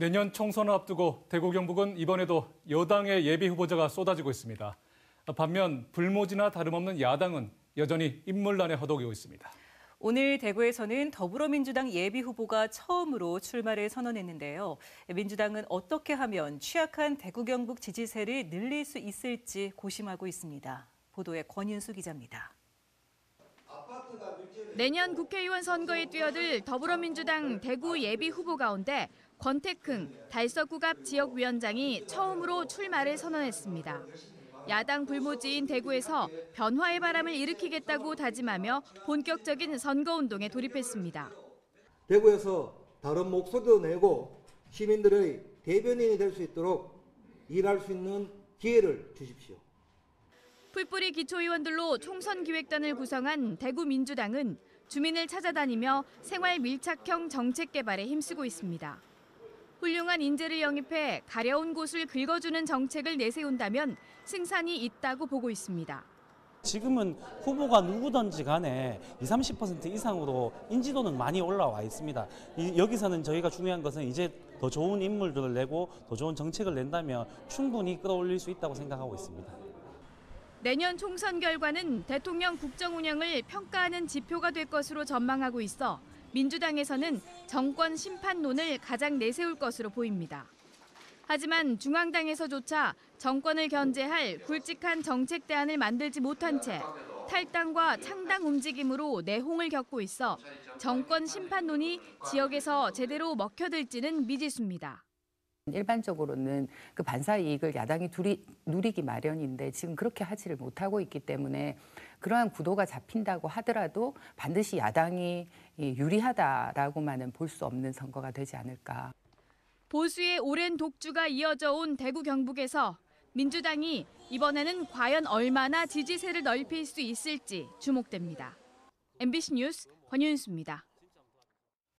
내년 총선을 앞두고 대구 경북은 이번에도 여당의 예비 후보자가 쏟아지고 있습니다. 반면 불모지나 다름없는 야당은 여전히 인물난에 허덕이고 있습니다. 오늘 대구에서는 더불어민주당 예비 후보가 처음으로 출마를 선언했는데요. 민주당은 어떻게 하면 취약한 대구 경북 지지세를 늘릴 수 있을지 고심하고 있습니다. 보도에 권윤수 기자입니다. 내년 국회의원 선거에 뛰어들 더불어민주당 대구 예비 후보 가운데 권태흥 달서구갑 지역위원장이 처음으로 출마를 선언했습니다. 야당 불모지인 대구에서 변화의 바람을 일으키겠다고 다짐하며 본격적인 선거운동에 돌입했습니다. 대구에서 다른 목소리도 내고 시민들의 대변인이 될 수 있도록 일할 수 있는 기회를 주십시오. 풀뿌리 기초의원들로 총선 기획단을 구성한 대구 민주당은 주민을 찾아다니며 생활 밀착형 정책 개발에 힘쓰고 있습니다. 훌륭한 인재를 영입해 가려운 곳을 긁어주는 정책을 내세운다면 승산이 있다고 보고 있습니다. 지금은 후보가 누구든지 간에 20, 30% 이상으로 인지도는 많이 올라와 있습니다. 여기서는 저희가 중요한 것은 이제 더 좋은 인물들을 내고 더 좋은 정책을 낸다면 충분히 끌어올릴 수 있다고 생각하고 있습니다. 내년 총선 결과는 대통령 국정 운영을 평가하는 지표가 될 것으로 전망하고 있어 민주당에서는 정권 심판론을 가장 내세울 것으로 보입니다. 하지만 중앙당에서조차 정권을 견제할 굵직한 정책 대안을 만들지 못한 채 탈당과 창당 움직임으로 내홍을 겪고 있어 정권 심판론이 지역에서 제대로 먹혀들지는 미지수입니다. 일반적으로는 그 반사 이익을 야당이 둘이 누리기 마련인데 지금 그렇게 하지를 못하고 있기 때문에 그러한 구도가 잡힌다고 하더라도 반드시 야당이 유리하다라고만은 볼 수 없는 선거가 되지 않을까. 보수의 오랜 독주가 이어져 온 대구 경북에서 민주당이 이번에는 과연 얼마나 지지세를 넓힐 수 있을지 주목됩니다. MBC 뉴스 권윤수입니다.